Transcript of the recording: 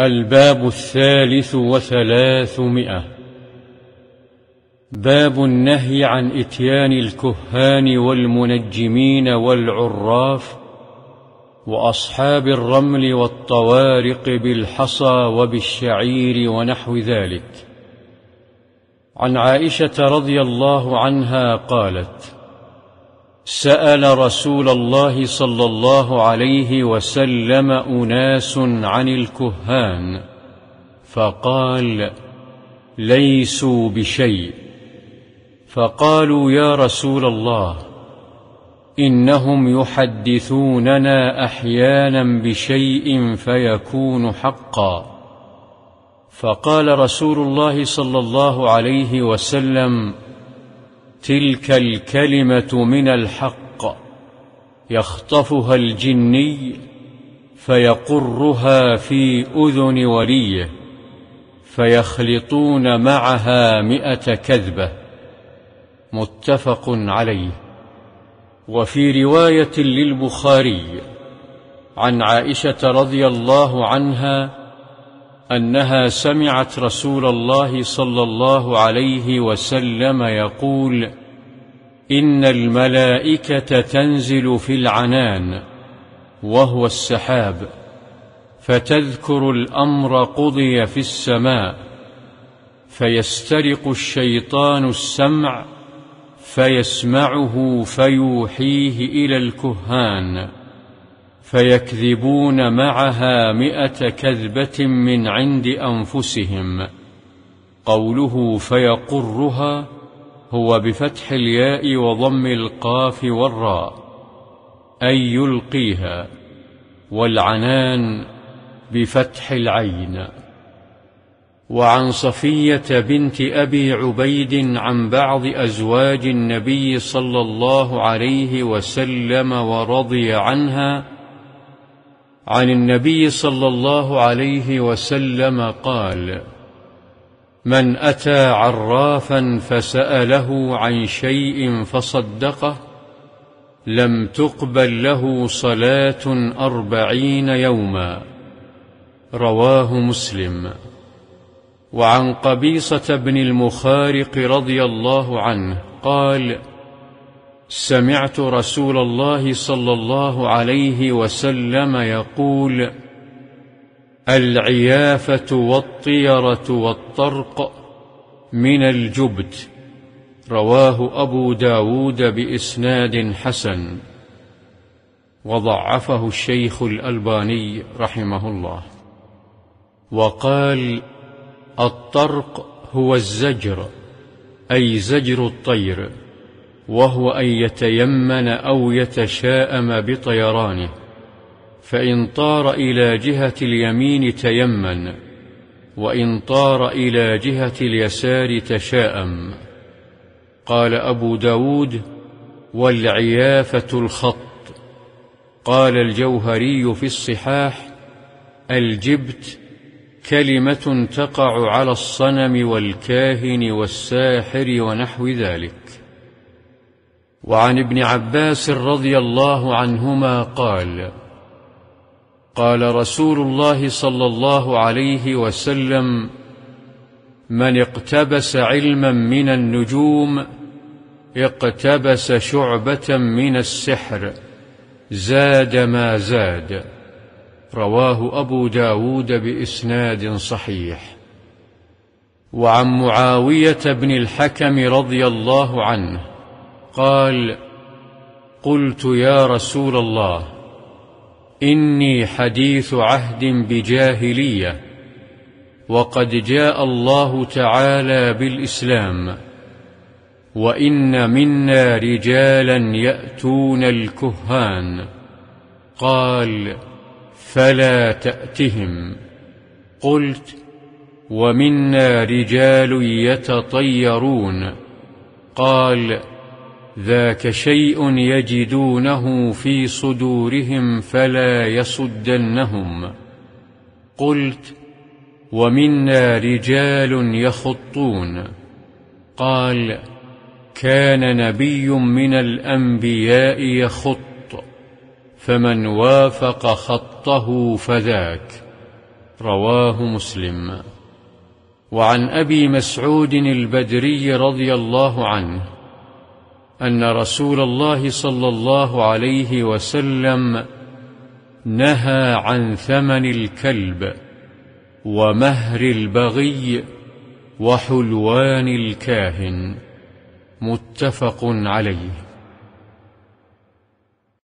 الباب الثالث وثلاثمائة. باب النهي عن إتيان الكهان والمنجمين والعراف وأصحاب الرمل والطوارق بالحصى وبالشعير ونحو ذلك. عن عائشة رضي الله عنها قالت سأل رسول الله صلى الله عليه وسلم أناس عن الكهان فقال ليسوا بشيء. فقالوا يا رسول الله إنهم يحدثوننا أحيانا بشيء فيكون حقا. فقال رسول الله صلى الله عليه وسلم تلك الكلمة من الحق يخطفها الجني فيقرها في أذن وليه فيخلطون معها مئة كذبة. متفق عليه. وفي رواية للبخاري عن عائشة رضي الله عنها أنها سمعت رسول الله صلى الله عليه وسلم يقول إن الملائكة تنزل في العنان وهو السحاب فتذكر الأمر قضي في السماء فيسترق الشيطان السمع فيسمعه فيوحيه إلى الكهان. فيكذبون معها مئة كذبة من عند أنفسهم. قوله فيقرها هو بفتح الياء وضم القاف والراء أي يلقيها والعنان بفتح العين. وعن صفية بنت أبي عبيد عن بعض أزواج النبي صلى الله عليه وسلم ورضي عنها عن النبي صلى الله عليه وسلم قال من أتى عرافا فسأله عن شيء فصدقه لم تقبل له صلاة أربعين يوما. رواه مسلم. وعن قبيصة بن المخارق رضي الله عنه قال سمعت رسول الله صلى الله عليه وسلم يقول العيافة والطيرة والطرق من الجبت. رواه أبو داود بإسناد حسن. وضعفه الشيخ الألباني رحمه الله. وقال الطرق هو الزجر أي زجر الطير. وهو أن يتيمن أو يتشاءم بطيرانه فإن طار إلى جهة اليمين تيمن وإن طار إلى جهة اليسار تشاءم. قال أبو داود والعيافة الخط. قال الجوهري في الصحاح الجبت كلمة تقع على الصنم والكاهن والساحر ونحو ذلك. وعن ابن عباس رضي الله عنهما قال قال رسول الله صلى الله عليه وسلم من اقتبس علما من النجوم اقتبس شعبة من السحر زاد ما زاد. رواه أبو داود بإسناد صحيح. وعن معاوية بن الحكم رضي الله عنه قال قلت يا رسول الله إني حديث عهد بجاهلية وقد جاء الله تعالى بالإسلام وإن منا رجالا يأتون الكهان. قال فلا تأتهم. قلت ومنا رجال يتطيرون. قال ذاك شيء يجدونه في صدورهم فلا يصدنهم. قلت ومنا رجال يخطون. قال كان نبي من الأنبياء يخط فمن وافق خطه فذاك. رواه مسلم. وعن أبي مسعود البدري رضي الله عنه أن رسول الله صلى الله عليه وسلم نهى عن ثمن الكلب ومهر البغي وحلوان الكاهن. متفق عليه.